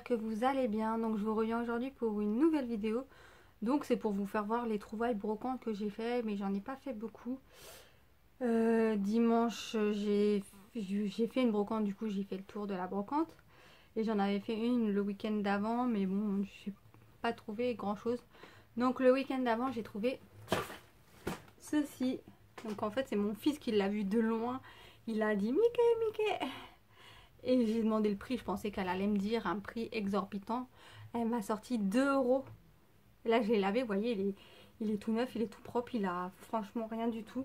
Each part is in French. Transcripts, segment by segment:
Que vous allez bien. Donc je vous reviens aujourd'hui pour une nouvelle vidéo. Donc c'est pour vous faire voir les trouvailles brocantes que j'ai fait, mais j'en ai pas fait beaucoup. Euh, dimanche j'ai fait une brocante, du coup j'ai fait le tour de la brocante. Et j'en avais fait une le week-end d'avant, mais bon, je n'ai pas trouvé grand chose. Donc le week-end d'avant j'ai trouvé ceci. Donc en fait c'est mon fils qui l'a vu de loin. Il a dit Mickey, Mickey et j'ai demandé le prix, je pensais qu'elle allait me dire un prix exorbitant. Elle m'a sorti 2 euros. Là, je l'ai lavé, vous voyez, il est, tout neuf, il est tout propre, il a franchement rien du tout.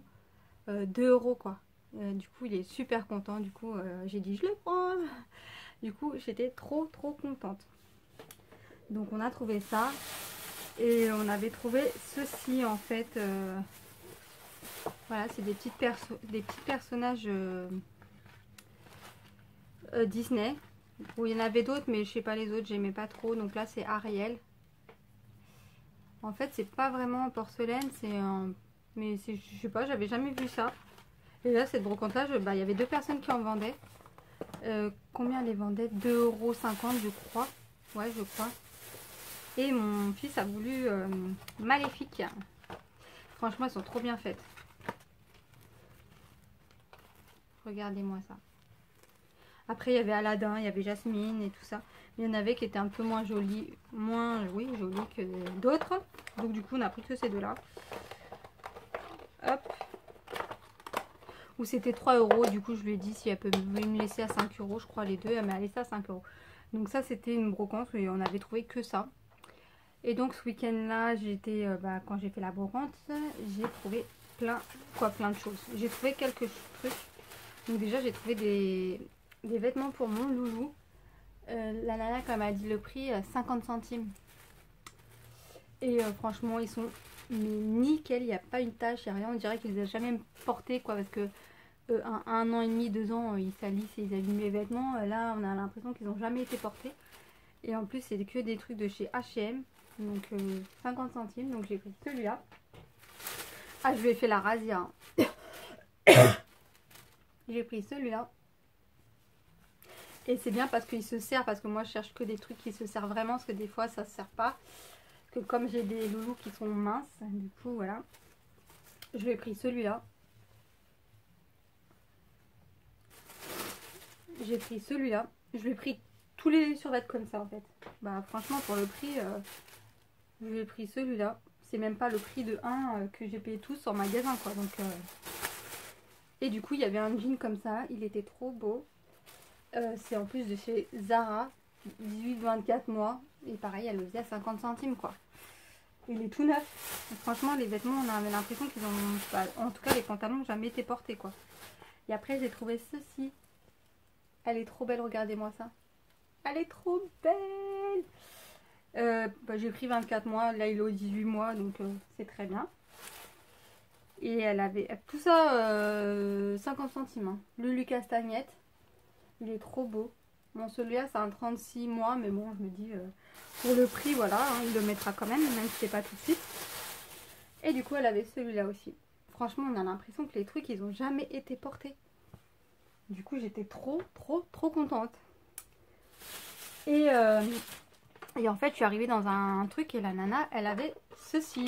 2 euh, euros, quoi. Euh, du coup, il est super content. Du coup, euh, j'ai dit, je le prends. Du coup, j'étais trop, trop contente. Donc, on a trouvé ça. Et on avait trouvé ceci, en fait. voilà, c'est des, petites des petits personnages euh, Disney. il y en avait d'autres, mais je sais pas les autres, j'aimais pas trop. Donc là, c'est Ariel. En fait, c'est pas vraiment en porcelaine, c'est un... Mais je sais pas, j'avais jamais vu ça. Et là, cette brocante-là, bah, il y avait deux personnes qui en vendaient. Euh, combien les vendaient 2,50€ je crois. Ouais, je crois. Et mon fils a voulu euh, Maléfique. Franchement, elles sont trop bien faites. Regardez-moi ça. Après, il y avait Aladdin, il y avait Jasmine et tout ça. Il y en avait qui étaient un peu moins jolies, moins, jolies que d'autres. Donc du coup, on a pris que ces deux-là. Hop. Ou c'était 3 euros. Du coup, je lui ai dit si elle peut me laisser à 5 euros. Je crois les deux, elle m'a laissé à 5 euros. Donc ça, c'était une brocante et on avait trouvé que ça. Et donc ce week-end-là, j'étais, euh, bah, quand j'ai fait la brocante, j'ai trouvé plein, quoi, plein de choses. J'ai trouvé quelques trucs. Donc déjà, j'ai trouvé des, des vêtements pour mon loulou. Euh, la nana, comme a dit le prix, 50 centimes. Et euh, franchement, ils sont nickel. Il n'y a pas une tache, il a rien. On dirait qu'ils les jamais portés, quoi. Parce que euh, un, an et demi, deux ans, ils salissent et ils abîment les vêtements. là, on a l'impression qu'ils n'ont jamais été portés. Et en plus, c'est que des trucs de chez H&M. Donc, 50 centimes. Donc, j'ai pris celui-là. Ah, je lui ai fait la razzia. j'ai pris celui-là. Et c'est bien parce qu'il se sert, parce que moi je cherche que des trucs qui se servent vraiment, parce que des fois ça se sert pas. Que comme j'ai des loulous qui sont minces, du coup voilà. Je lui ai pris celui-là. J'ai pris celui-là. Je lui ai pris tous les survêtements comme ça en fait. Bah franchement pour le prix, euh, je lui ai pris celui-là. C'est même pas le prix de 1 euh, que j'ai payé tous en magasin quoi. Donc, euh. Et du coup il y avait un jean comme ça, il était trop beau. Euh, c'est en plus de chez Zara, 18-24 mois. Et pareil, elle le faisait à 50 centimes quoi. Il est tout neuf. franchement, les vêtements, on avait l'impression qu'ils ont... en tout cas, les pantalons, jamais été portés quoi. Et après, j'ai trouvé ceci. Elle est trop belle, regardez-moi ça. Elle est trop belle euh, bah, J'ai pris 24 mois, là il est au 18 mois, donc euh, c'est très bien. Et elle avait tout ça 50 centimes. Hein. Lulu Castagnette. Il est trop beau. Bon, celui-là, c'est un 36 mois, mais bon, je me dis, euh, pour le prix, voilà, hein, il le mettra quand même, même si c'est pas tout de suite. Et du coup, elle avait celui-là aussi. Franchement, on a l'impression que les trucs, ils ont jamais été portés. Du coup, j'étais trop, trop, trop contente. Et, euh, et en fait, je suis arrivée dans un truc et la nana, elle avait ceci.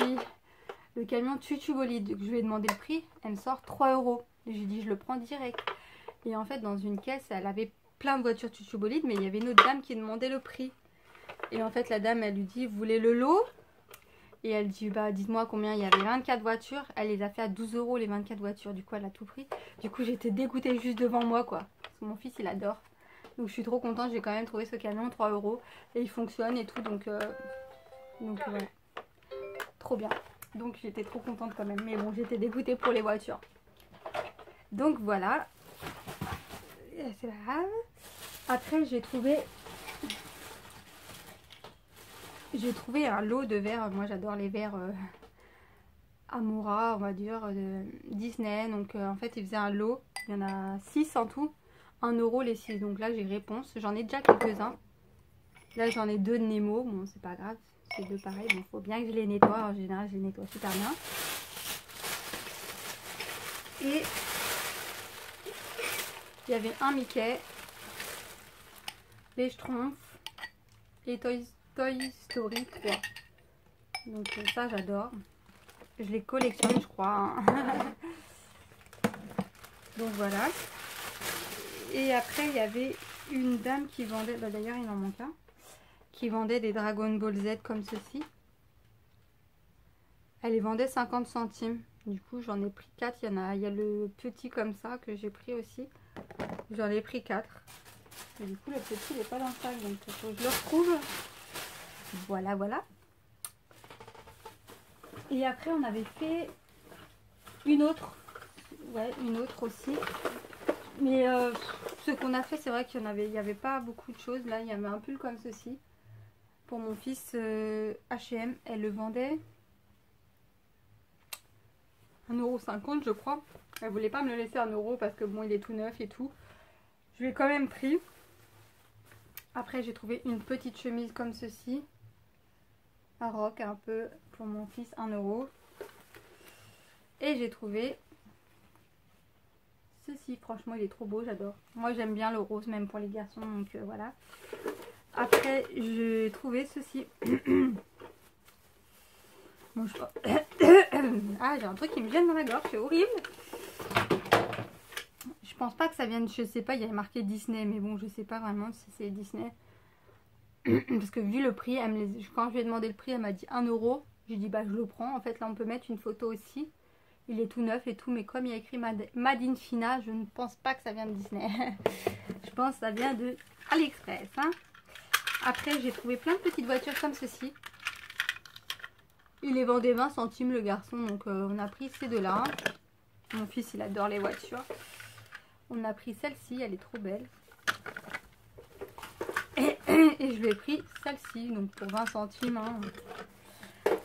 Le camion Tutu Bolide. Je lui ai demandé le prix. Elle me sort 3 euros. J'ai dit, je le prends direct. Et en fait, dans une caisse, elle avait plein de voitures bolides, mais il y avait une autre dame qui demandait le prix. Et en fait, la dame, elle lui dit, vous voulez le lot? Et elle dit, bah dites-moi combien il y avait 24 voitures. Elle les a fait à 12 euros les 24 voitures. Du coup, elle a tout pris. Du coup, j'étais dégoûtée juste devant moi, quoi. Parce que mon fils, il adore. Donc, je suis trop contente. J'ai quand même trouvé ce camion, 3 euros. Et il fonctionne et tout. Donc, euh... donc. Trop bien. Donc, j'étais trop contente quand même. Mais bon, j'étais dégoûtée pour les voitures. Donc, voilà c'est pas grave. Après, j'ai trouvé... J'ai trouvé un lot de verres. Moi, j'adore les verres euh, Amoura, on va dire, de Disney. Donc, euh, en fait, il faisait un lot. Il y en a 6 en tout. 1 euro les 6. Donc là, j'ai réponse. J'en ai déjà quelques-uns. Là, j'en ai deux de Nemo. Bon, c'est pas grave. C'est deux pareils. il faut bien que je les nettoie. En général, je les nettoie super bien. Et il y avait un Mickey, les Schtroumpfs et Toy, Toy Story 3. Donc euh, ça j'adore. Je les collectionne je crois. hein. Donc voilà. Et après il y avait une dame qui vendait, bah, d'ailleurs il en manque un, qui vendait des Dragon Ball Z comme ceci. Elle les vendait 50 centimes. Du coup j'en ai pris 4. Il y en a, il y a le petit comme ça que j'ai pris aussi. J'en ai pris 4. Et du coup le petit n'est pas dans le sac donc il faut que je le retrouve. Voilà voilà. Et après, on avait fait une autre. Ouais, une autre aussi. Mais euh, ce qu'on a fait, c'est vrai qu'il n'y avait, il y avait pas beaucoup de choses. Là, il y avait un pull comme ceci. Pour mon fils euh, H&M. Elle le vendait 1,50€ je crois. Elle voulait pas me le laisser 1€ parce que bon, il est tout neuf et tout. Je l'ai quand même pris. Après, j'ai trouvé une petite chemise comme ceci. Un rock un peu pour mon fils 1 euro. Et j'ai trouvé ceci. Franchement, il est trop beau, j'adore. Moi, j'aime bien le rose, même pour les garçons. Donc euh, voilà. Après, j'ai trouvé ceci. Bon, je... ah, j'ai un truc qui me gêne dans la gorge, c'est horrible. Pense pas que ça vienne, je sais pas, il y avait marqué Disney, mais bon, je sais pas vraiment si c'est Disney. Parce que vu le prix, quand je lui ai demandé le prix, elle m'a dit 1 euro. J'ai dit bah je le prends. En fait là on peut mettre une photo aussi. Il est tout neuf et tout, mais comme il y a écrit in Fina, je ne pense pas que ça vient de Disney. je pense que ça vient de AliExpress. Hein. Après j'ai trouvé plein de petites voitures comme ceci. Il les vendait 20 centimes le garçon, donc euh, on a pris ces deux-là. Mon fils il adore les voitures. On a pris celle-ci, elle est trop belle. Et, je lui ai pris celle-ci, donc pour 20 centimes. Hein.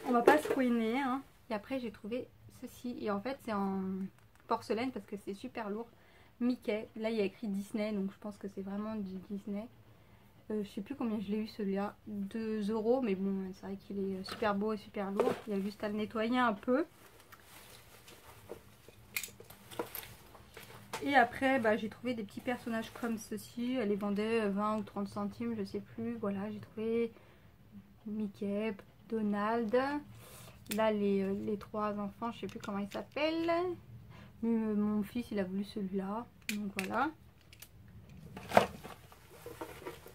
On va pas se ruiner. Hein. Et après j'ai trouvé ceci. Et en fait c'est en porcelaine parce que c'est super lourd. Mickey. Là il y a écrit Disney, donc je pense que c'est vraiment du Disney. Euh, je sais plus combien je l'ai eu celui-là. 2 euros, mais bon, c'est vrai qu'il est super beau et super lourd. Il y a juste à le nettoyer un peu. Et après, bah, j'ai trouvé des petits personnages comme ceci. Elle les vendait 20 ou 30 centimes, je sais plus. Voilà, j'ai trouvé Mickey, Donald. Là, les, euh, les trois enfants, je sais plus comment ils s'appellent. Mon fils, il a voulu celui-là. Donc voilà.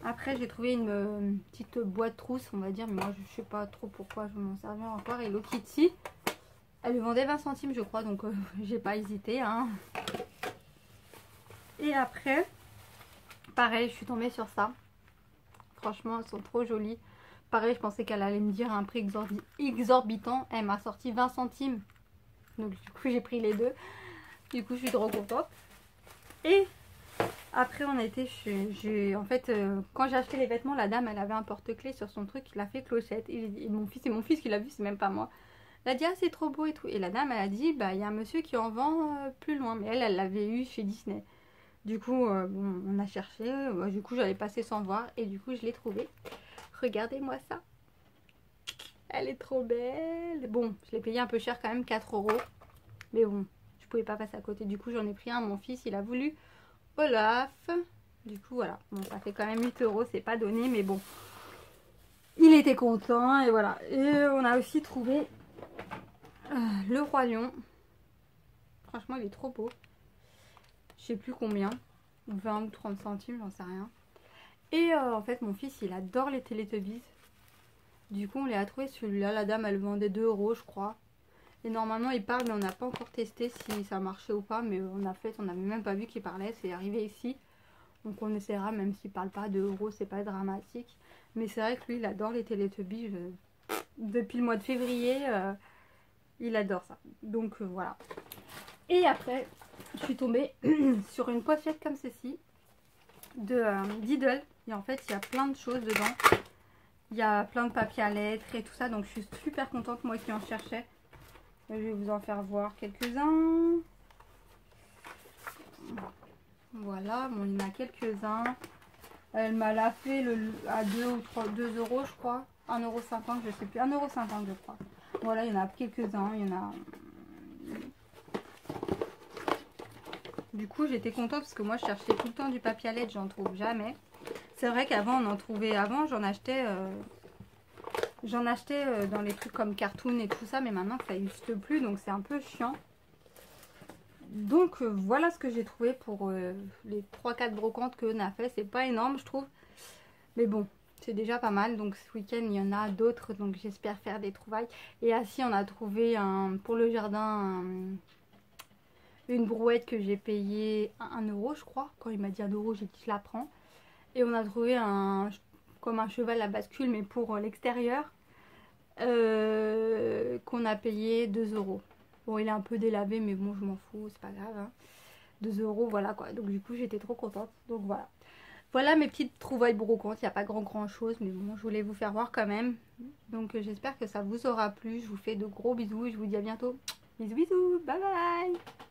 Après, j'ai trouvé une, euh, petite boîte trousse, on va dire. Mais moi, je sais pas trop pourquoi je vais m'en servir encore. Hello Kitty. Elle le vendait 20 centimes, je crois. Donc, euh, j'ai pas hésité. Hein. Et après, pareil, je suis tombée sur ça. Franchement, elles sont trop jolies. Pareil, je pensais qu'elle allait me dire un prix exorbitant. Elle m'a sorti 20 centimes. Donc, du coup, j'ai pris les deux. Du coup, je suis trop contente. Et après, on été chez... En fait, euh, quand j'ai acheté les vêtements, la dame, elle avait un porte-clés sur son truc. Il a fait clochette. Et, mon fils, c'est mon fils qui l'a vu, c'est même pas moi. Elle a dit, ah, c'est trop beau et tout. Et la dame, elle a dit, bah, il y a un monsieur qui en vend euh, plus loin. Mais elle, elle l'avait eu chez Disney. Du coup, euh, on a cherché. Euh, du coup, j'allais passer sans voir. Et du coup, je l'ai trouvé. Regardez-moi ça. Elle est trop belle. Bon, je l'ai payé un peu cher quand même, 4 euros. Mais bon, je pouvais pas passer à côté. Du coup, j'en ai pris un. Mon fils, il a voulu Olaf. Du coup, voilà. Bon, ça fait quand même 8 euros. C'est pas donné, mais bon. Il était content. Et voilà. Et on a aussi trouvé euh, le Roi Lion. Franchement, il est trop beau. Je sais plus combien. 20 ou 30 centimes, j'en sais rien. Et euh, en fait, mon fils, il adore les Teletubbies. Du coup, on les a trouvé celui-là. La dame, elle vendait 2 euros, je crois. Et normalement, il parle, mais on n'a pas encore testé si ça marchait ou pas. Mais on fait, on n'avait même pas vu qu'il parlait. C'est arrivé ici. Donc on essaiera, même s'il parle pas 2 euros, c'est pas dramatique. Mais c'est vrai que lui, il adore les Teletubbies. Depuis le mois de février, euh, il adore ça. Donc euh, voilà. Et après, je suis tombée sur une pochette comme ceci de euh. Et en fait, il y a plein de choses dedans. Il y a plein de papiers à lettres et tout ça. Donc, je suis super contente, moi qui en cherchais. Je vais vous en faire voir quelques-uns. Voilà, bon, il y en a quelques-uns. Elle m'a la fait à 2 ou 3, 2 euros, je crois. 1,50€, je sais plus. 1,50€, je crois. Voilà, il y en a quelques-uns. Il y en a du coup, j'étais contente parce que moi, je cherchais tout le temps du papier à lettres, j'en trouve jamais. C'est vrai qu'avant, on en trouvait. Avant, j'en achetais. Euh, j'en achetais euh, dans les trucs comme Cartoon et tout ça, mais maintenant ça n'existe plus, donc c'est un peu chiant. Donc voilà ce que j'ai trouvé pour les 3-4 brocantes que a fait. C'est pas énorme, je trouve. Mais bon, c'est déjà pas mal. Donc ce week-end, il y en a d'autres. Donc j'espère faire des trouvailles. Et ainsi, on a trouvé un, pour le jardin une brouette que j'ai payée 1 euro, je crois. Quand il m'a dit 1 euro, j'ai dit je la prends. Et on a trouvé un comme un cheval à bascule, mais pour l'extérieur, euh, qu'on a payé 2 euros. Bon, il est un peu délavé, mais bon, je m'en fous, c'est pas grave. 2 hein. euros, voilà quoi. Donc du coup, j'étais trop contente. Donc voilà. Voilà mes petites trouvailles brocantes. Il n'y a pas grand grand chose, mais bon, je voulais vous faire voir quand même. Donc euh, j'espère que ça vous aura plu. Je vous fais de gros bisous et je vous dis à bientôt. Bisous bisous, bye bye